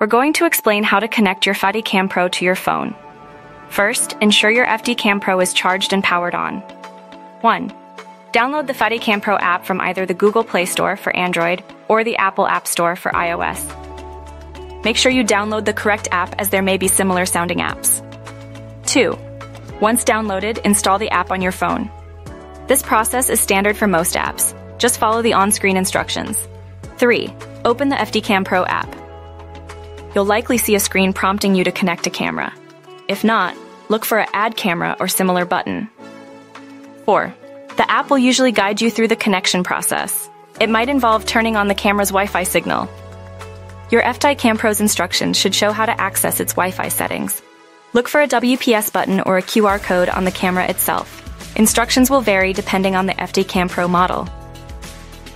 we're going to explain how to connect your FtyCamPro to your phone. First, ensure your FtyCamPro is charged and powered on. 1. Download the FtyCamPro app from either the Google Play Store for Android or the Apple App Store for iOS. Make sure you download the correct app as there may be similar sounding apps. 2. Once downloaded, install the app on your phone. This process is standard for most apps. Just follow the on-screen instructions. 3. Open the FadyCam Pro app. You'll likely see a screen prompting you to connect a camera. If not, look for an Add Camera or similar button. 4. The app will usually guide you through the connection process. It might involve turning on the camera's Wi-Fi signal. Your FtyCamPro's instructions should show how to access its Wi-Fi settings. Look for a WPS button or a QR code on the camera itself. Instructions will vary depending on the FtyCamPro model.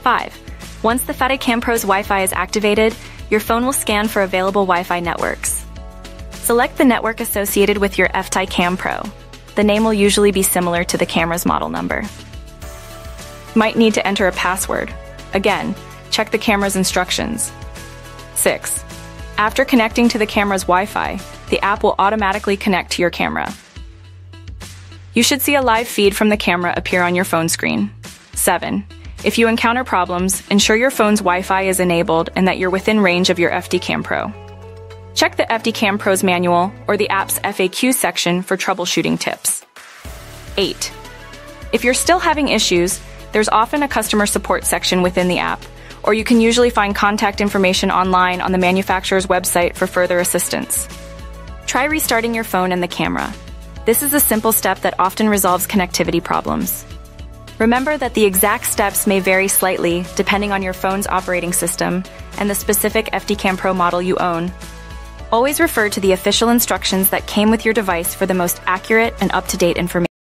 5. Once the FtyCamPro's Wi-Fi is activated, your phone will scan for available Wi-Fi networks. Select the network associated with your FtyCamPro. The name will usually be similar to the camera's model number. Might need to enter a password. Again, check the camera's instructions. 6. After connecting to the camera's Wi-Fi, the app will automatically connect to your camera. You should see a live feed from the camera appear on your phone screen. 7. If you encounter problems, ensure your phone's Wi-Fi is enabled and that you're within range of your FtyCamPro. Check the FtyCamPro's manual or the app's FAQ section for troubleshooting tips. 8. If you're still having issues, there's often a customer support section within the app, or you can usually find contact information online on the manufacturer's website for further assistance. Try restarting your phone and the camera. This is a simple step that often resolves connectivity problems. Remember that the exact steps may vary slightly depending on your phone's operating system and the specific FtyCamPro model you own. Always refer to the official instructions that came with your device for the most accurate and up-to-date information.